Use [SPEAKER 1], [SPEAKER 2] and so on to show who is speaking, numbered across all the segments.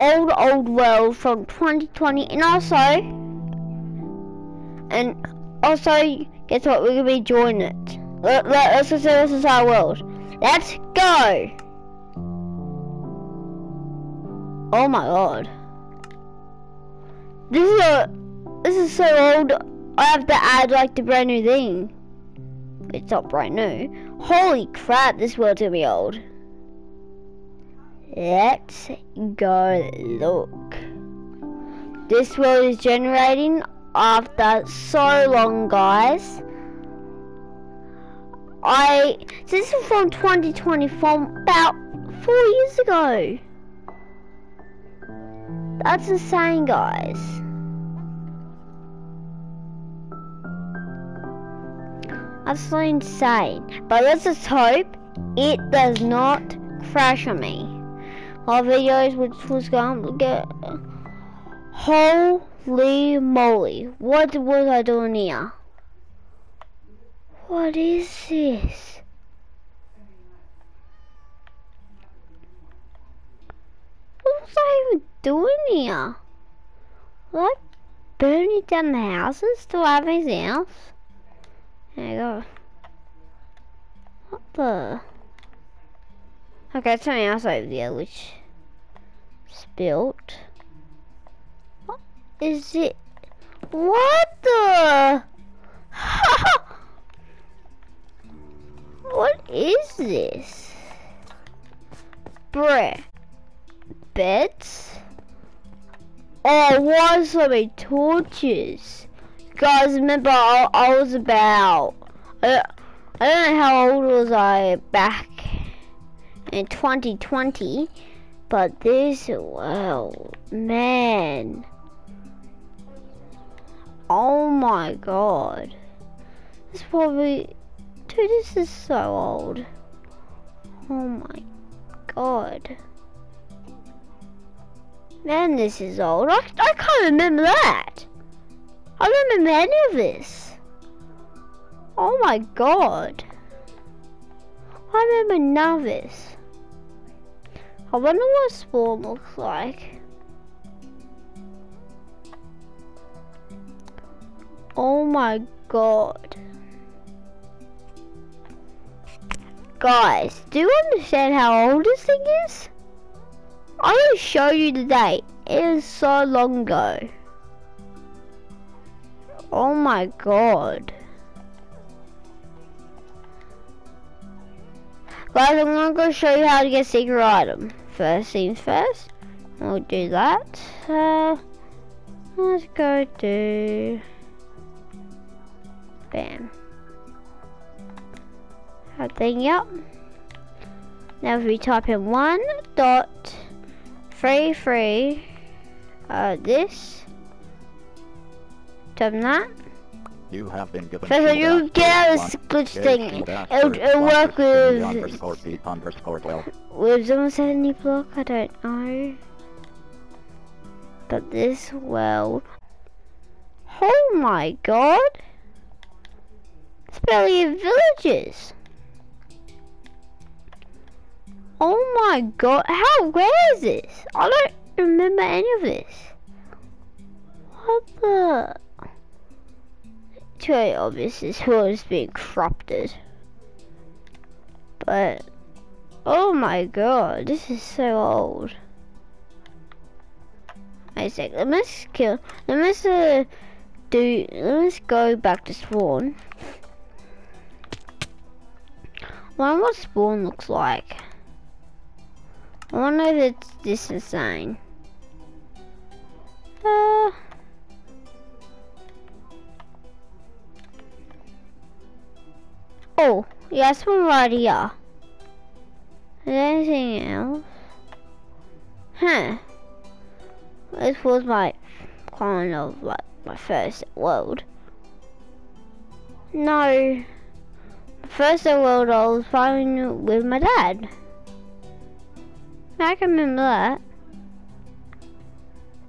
[SPEAKER 1] old old world from 2020 and also and also guess what we're gonna be joining it. Let, let, let's just say this is our world. Let's go! Oh my god. This is a this is so old I have to add like the brand new thing. It's not brand new. Holy crap this world's gonna be old Let's go look. This world is generating after so long, guys. I this is from 2020, from about four years ago. That's insane, guys. That's insane. But let's just hope it does not crash on me our videos which was get holy moly. What was I doing here? What is this? What was I even doing here? What? Burning down the houses do I have anything else? There you go. What the Okay, something else over there which spilt. What is it? What the? what is this? Bruh. Beds? Oh, are so many torches? Guys, remember I, I was about... I, I don't know how old was I back in 2020 but this well man. Oh my god. This probably dude this is so old. Oh my god. Man this is old. I, I can't remember that. I don't remember any of this. Oh my god. I remember none of this I wonder what spawn looks like. Oh my god. Guys, do you understand how old this thing is? I will show you the date. It is so long ago. Oh my god. Guys, I'm gonna go show you how to get secret item first things first. We'll do that. Uh, let's go do... Bam. That thing up. Now if we type in one dot three three uh this type that
[SPEAKER 2] you have been given
[SPEAKER 1] so you get out this glitch thing. It'll, it'll work with...
[SPEAKER 2] Underscore feet underscore well.
[SPEAKER 1] With someone said any block? I don't know. But this well... Oh my god! It's barely in villages! Oh my god, how, where is this? I don't remember any of this. What very obvious this world is being corrupted. But, oh my god, this is so old. Wait a sec, let me kill, let me uh, do, let's go back to spawn. I wonder what spawn looks like. I wonder if it's this insane. Yes, here. Is anything else? Huh. This was my kind of like my first world. No. First world I was playing with my dad. I can remember that.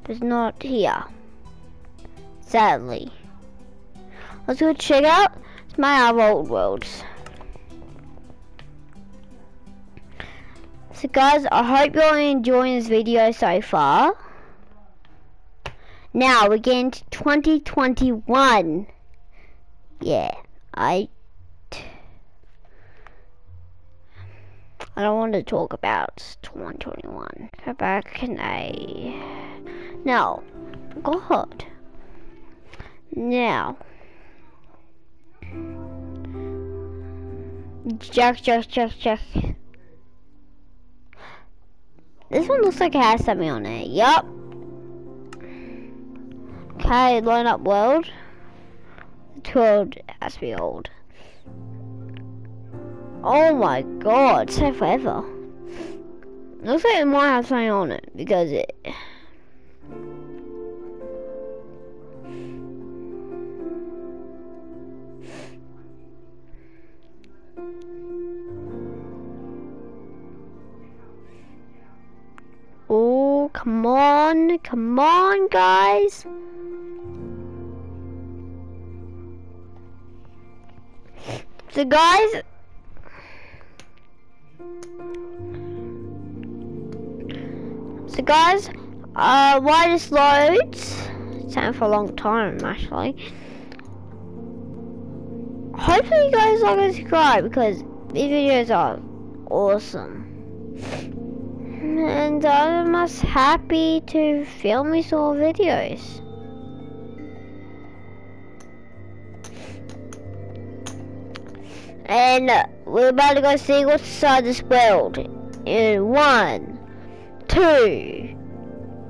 [SPEAKER 1] But it's not here. Sadly. Let's go check out my old worlds. So guys, I hope you're enjoying this video so far. Now we're getting to 2021. Yeah, I. I don't want to talk about 2021. Go back and I. No, God. Now. Jack, Jack, Jack, Jack. This one looks like it has something on it. Yup. Okay, line up world. The world has to be old. Oh my god, it's forever. Looks like it might have something on it because it. Come on, come on, guys. So, guys, so guys, uh, why this loads? Taken for a long time, actually. Hopefully, you guys are to subscribe because these videos are awesome. And I'm just happy to film these all videos. And we're about to go see what's inside this world. In one, two,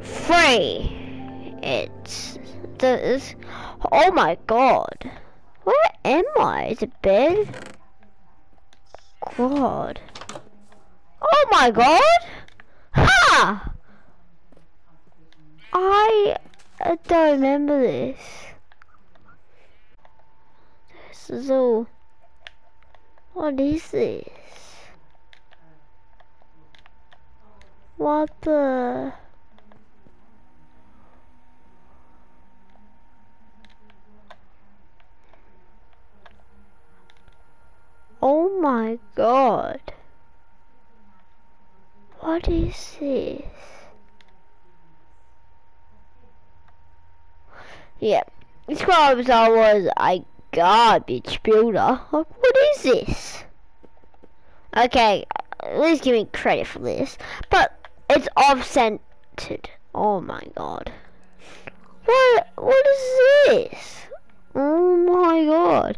[SPEAKER 1] three. It's this. Oh my god. Where am I? Is it bed? God. Oh my god! I don't remember this. This is all. What is this? What the? Oh my god. What is this? Yeah, describes I was a garbage builder. Like, what is this? Okay, at least give me credit for this. But it's off-centered. Oh my god. What? What is this? Oh my god.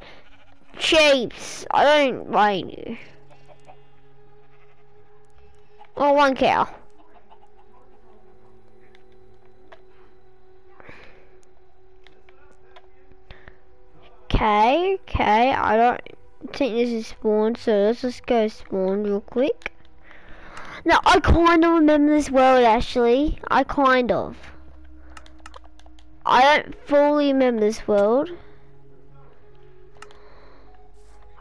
[SPEAKER 1] Shapes. I don't blame you. One cow. Okay, okay, I don't think this is spawned, so let's just go spawn real quick. Now, I kind of remember this world, actually. I kind of. I don't fully remember this world.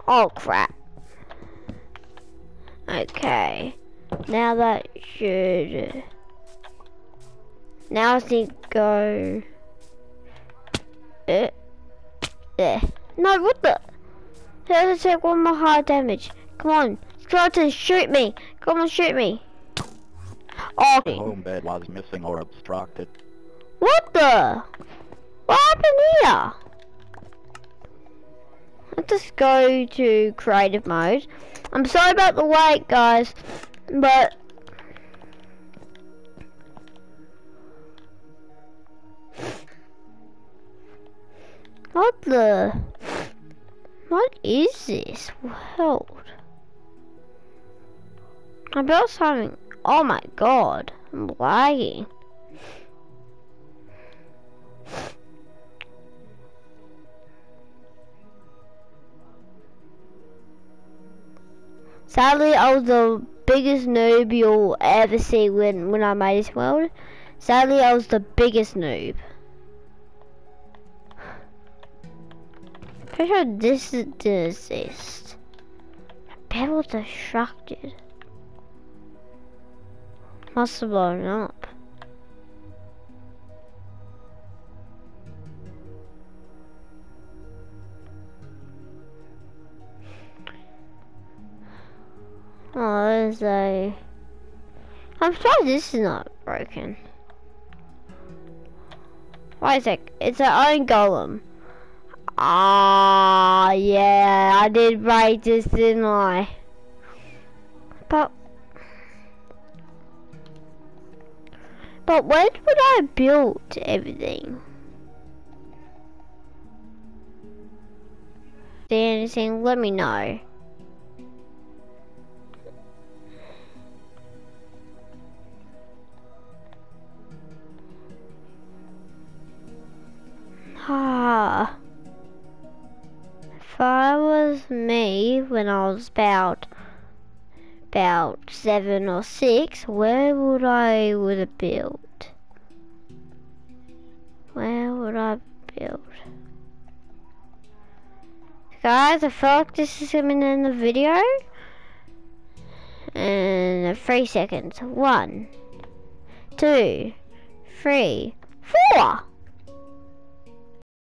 [SPEAKER 1] Oh, crap. Okay. Now that should... Now I think go... Uh, there. No, what the? Let's take one more hard damage. Come on. Skeleton, shoot me. Come on, shoot me. Oh.
[SPEAKER 2] The home bed was missing or obstructed.
[SPEAKER 1] What the? What happened here? Let's just go to creative mode. I'm sorry about the wait, guys, but What the? What is this world? I'm built something. Oh my god, I'm lagging. Sadly, I was the biggest noob you'll ever see when, when I made this world. Sadly, I was the biggest noob. Pretty sure this didn't exist. Pebble destructed. Must have blown up. Oh, there's a I'm surprised this is not broken. Wait a sec, it's iron golem. Ah, yeah, I did break this, didn't I? But, but when would I build everything? See anything? Let me know. Ah. If I was me when I was about about seven or six, where would I would have built? Where would I build? Guys, I feel like this is coming in the video. And three seconds. One, two, three, four.